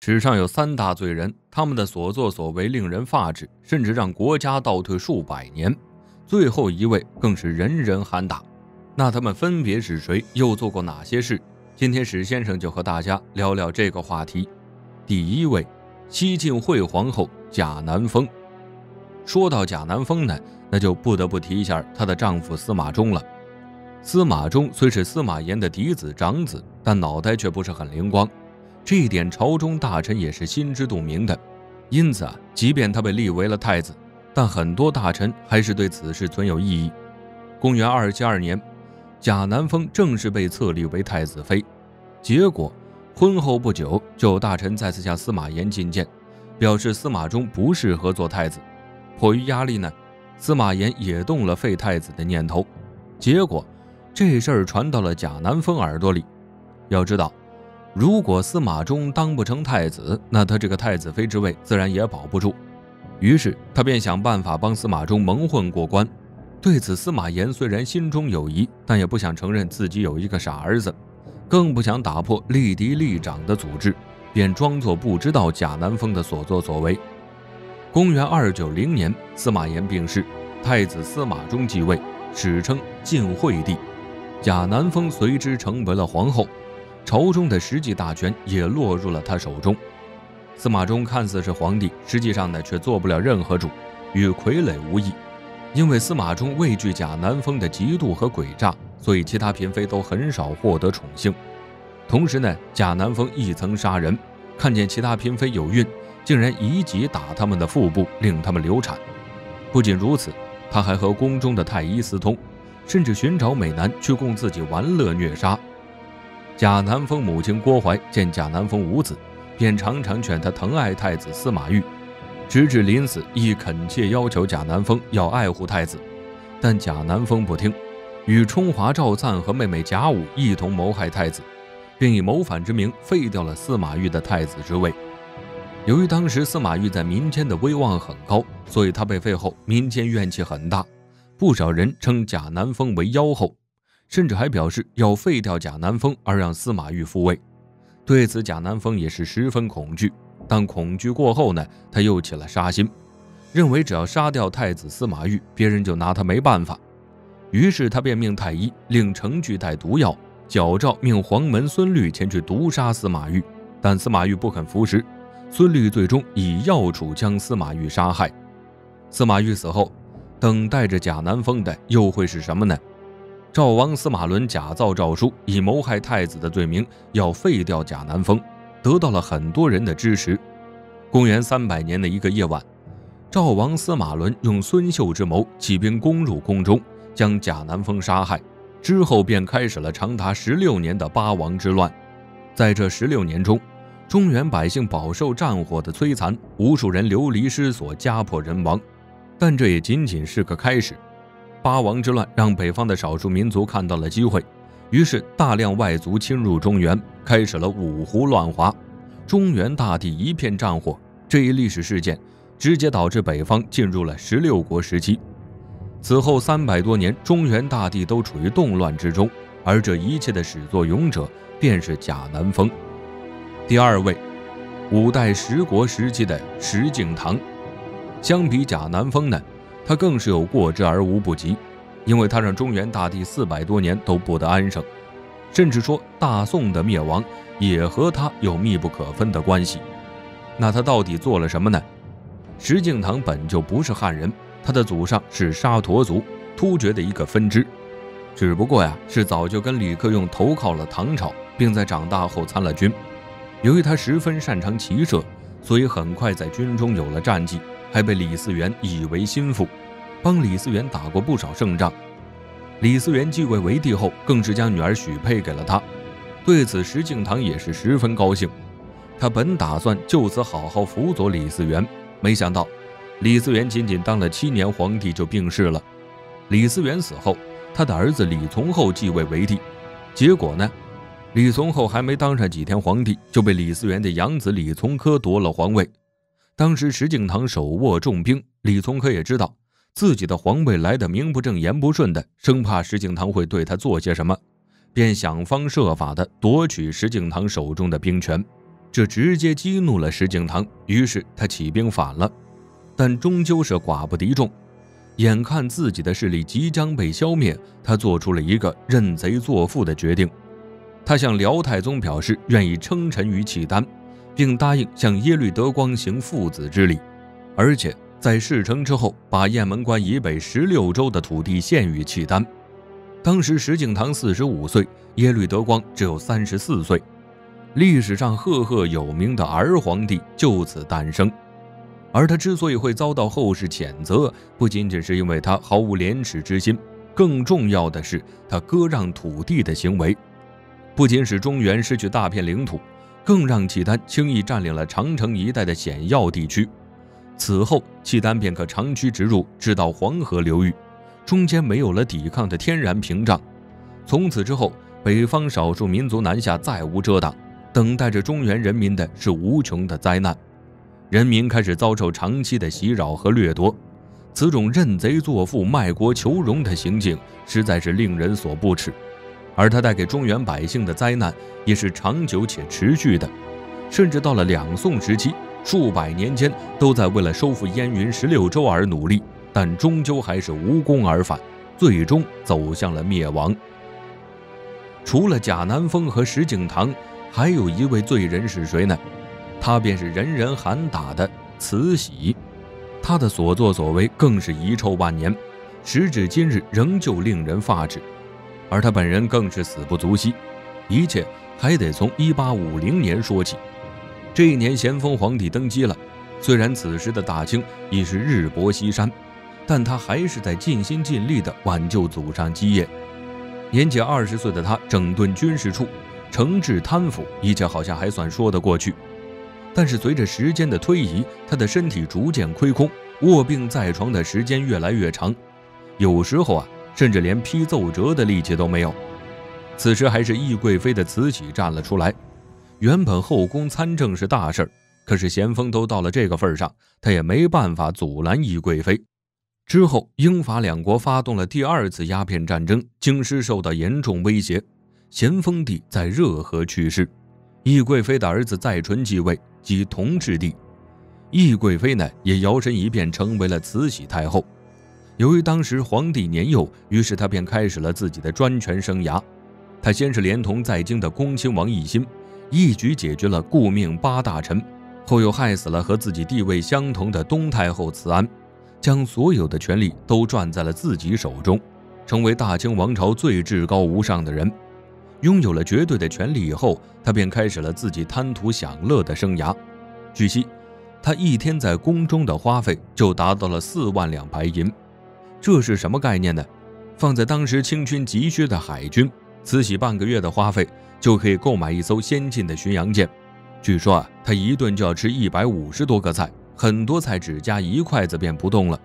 史上有三大罪人，他们的所作所为令人发指，甚至让国家倒退数百年。最后一位更是人人喊打。那他们分别是谁？又做过哪些事？今天史先生就和大家聊聊这个话题。第一位，西晋惠皇后贾南风。说到贾南风呢，那就不得不提一下她的丈夫司马衷了。司马衷虽是司马炎的嫡子长子，但脑袋却不是很灵光。这一点朝中大臣也是心知肚明的，因此啊，即便他被立为了太子，但很多大臣还是对此事存有异议。公元二七二年，贾南风正式被册立为太子妃，结果婚后不久，就有大臣再次向司马炎进谏，表示司马衷不适合做太子。迫于压力呢，司马炎也动了废太子的念头。结果这事儿传到了贾南风耳朵里，要知道。如果司马衷当不成太子，那他这个太子妃之位自然也保不住。于是他便想办法帮司马衷蒙混过关。对此，司马炎虽然心中有疑，但也不想承认自己有一个傻儿子，更不想打破立嫡立长的组织，便装作不知道贾南风的所作所为。公元二九零年，司马炎病逝，太子司马衷继位，史称晋惠帝，贾南风随之成为了皇后。朝中的实际大权也落入了他手中。司马衷看似是皇帝，实际上呢却做不了任何主，与傀儡无异。因为司马衷畏惧贾南风的嫉妒和诡诈，所以其他嫔妃都很少获得宠幸。同时呢，贾南风亦曾杀人，看见其他嫔妃有孕，竟然以戟打他们的腹部，令他们流产。不仅如此，他还和宫中的太医私通，甚至寻找美男去供自己玩乐虐杀。贾南风母亲郭槐见贾南风无子，便常常劝他疼爱太子司马昱，直至临死亦恳切要求贾南风要爱护太子。但贾南风不听，与冲华、赵粲和妹妹贾武一同谋害太子，并以谋反之名废掉了司马昱的太子之位。由于当时司马昱在民间的威望很高，所以他被废后，民间怨气很大，不少人称贾南风为妖后。甚至还表示要废掉贾南风，而让司马懿复位。对此，贾南风也是十分恐惧。但恐惧过后呢，他又起了杀心，认为只要杀掉太子司马懿，别人就拿他没办法。于是他便命太医令程据带毒药，矫诏命黄门孙律前去毒杀司马懿。但司马懿不肯服食，孙律最终以药杵将司马懿杀害。司马懿死后，等待着贾南风的又会是什么呢？赵王司马伦假造诏书，以谋害太子的罪名要废掉贾南风，得到了很多人的支持。公元三百年的一个夜晚，赵王司马伦用孙秀之谋起兵攻入宫中，将贾南风杀害。之后便开始了长达十六年的八王之乱。在这十六年中，中原百姓饱受战火的摧残，无数人流离失所，家破人亡。但这也仅仅是个开始。八王之乱让北方的少数民族看到了机会，于是大量外族侵入中原，开始了五胡乱华，中原大地一片战火。这一历史事件直接导致北方进入了十六国时期。此后三百多年，中原大地都处于动乱之中，而这一切的始作俑者便是贾南风。第二位，五代十国时期的石敬瑭。相比贾南风呢？他更是有过之而无不及，因为他让中原大地四百多年都不得安生，甚至说大宋的灭亡也和他有密不可分的关系。那他到底做了什么呢？石敬瑭本就不是汉人，他的祖上是沙陀族突厥的一个分支，只不过呀是早就跟李克用投靠了唐朝，并在长大后参了军。由于他十分擅长骑射，所以很快在军中有了战绩。还被李嗣源以为心腹，帮李嗣源打过不少胜仗。李嗣源继位为帝后，更是将女儿许配给了他。对此，石敬瑭也是十分高兴。他本打算就此好好辅佐李嗣源，没想到李嗣源仅仅当了七年皇帝就病逝了。李嗣源死后，他的儿子李从厚继位为帝。结果呢，李从厚还没当上几天皇帝，就被李嗣源的养子李从珂夺了皇位。当时石敬瑭手握重兵，李从珂也知道自己的皇位来的名不正言不顺的，生怕石敬瑭会对他做些什么，便想方设法的夺取石敬瑭手中的兵权。这直接激怒了石敬瑭，于是他起兵反了，但终究是寡不敌众。眼看自己的势力即将被消灭，他做出了一个认贼作父的决定。他向辽太宗表示愿意称臣于契丹，并答应向耶律德光行父子之礼，而且在事成之后，把雁门关以北十六州的土地献于契丹。当时石敬瑭四十五岁，耶律德光只有三十四岁，历史上赫赫有名的儿皇帝就此诞生。而他之所以会遭到后世谴责，不仅仅是因为他毫无廉耻之心，更重要的是他割让土地的行为，不仅使中原失去大片领土，更让契丹轻易占领了长城一带的险要地区。此后，契丹便可长驱直入，直到黄河流域，中间没有了抵抗的天然屏障。从此之后，北方少数民族南下再无遮挡，等待着中原人民的是无穷的灾难。人民开始遭受长期的袭扰和掠夺，此种认贼作父、卖国求荣的行径实在是令人所不齿。而他带给中原百姓的灾难也是长久且持续的，甚至到了两宋时期，数百年间都在为了收复燕云十六州而努力，但终究还是无功而返，最终走向了灭亡。除了贾南风和石敬瑭，还有一位罪人是谁呢？他便是人人喊打的慈禧，他的所作所为更是遗臭万年，时至今日仍旧令人发指。而他本人更是死不足惜，一切还得从1850年说起。这一年，咸丰皇帝登基了。虽然此时的大清已是日薄西山，但他还是在尽心尽力地挽救祖上基业。年仅二十岁的他整顿军事处，惩治贪腐，一切好像还算说得过去。但是随着时间的推移，他的身体逐渐亏空，卧病在床的时间越来越长，有时候啊，甚至连批奏折的力气都没有。此时还是懿贵妃的慈禧站了出来。原本后宫参政是大事儿，可是咸丰都到了这个份上，他也没办法阻拦懿贵妃。之后，英法两国发动了第二次鸦片战争，京师受到严重威胁，咸丰帝在热河去世，懿贵妃的儿子载淳继位。即同治帝，懿贵妃呢也摇身一变成为了慈禧太后。由于当时皇帝年幼，于是他便开始了自己的专权生涯。他先是连同在京的恭亲王奕欣，一举解决了顾命八大臣，后又害死了和自己地位相同的东太后慈安，将所有的权力都攥在了自己手中，成为大清王朝最至高无上的人。拥有了绝对的权力以后，他便开始了自己贪图享乐的生涯。据悉，他一天在宫中的花费就达到了四万两白银，这是什么概念呢？放在当时清军急需的海军，慈禧半个月的花费就可以购买一艘先进的巡洋舰。据说啊，他一顿就要吃一百五十多个菜，很多菜只夹一筷子便不动了。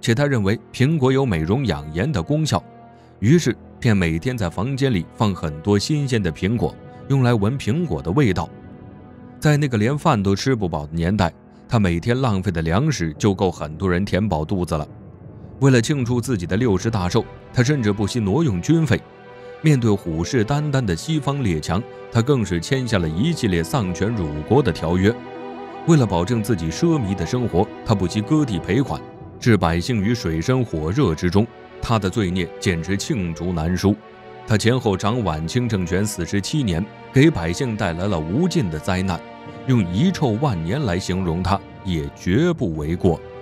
且他认为苹果有美容养颜的功效，于是。便每天在房间里放很多新鲜的苹果，用来闻苹果的味道。在那个连饭都吃不饱的年代，他每天浪费的粮食就够很多人填饱肚子了。为了庆祝自己的六十大寿，他甚至不惜挪用军费。面对虎视眈眈的西方列强，他更是签下了一系列丧权辱国的条约。为了保证自己奢靡的生活，他不惜割地赔款，置百姓于水深火热之中。他的罪孽简直罄竹难书，他前后掌晚清政权四十七年，给百姓带来了无尽的灾难，用遗臭万年来形容他也绝不为过。